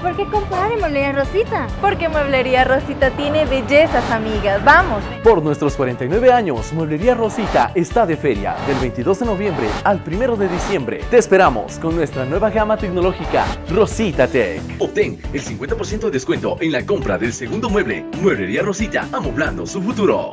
por qué comprar en Mueblería Rosita? Porque Mueblería Rosita tiene bellezas, amigas. ¡Vamos! Por nuestros 49 años, Mueblería Rosita está de feria del 22 de noviembre al 1 de diciembre. Te esperamos con nuestra nueva gama tecnológica Rosita Tech. Obtén el 50% de descuento en la compra del segundo mueble. Mueblería Rosita, amoblando su futuro.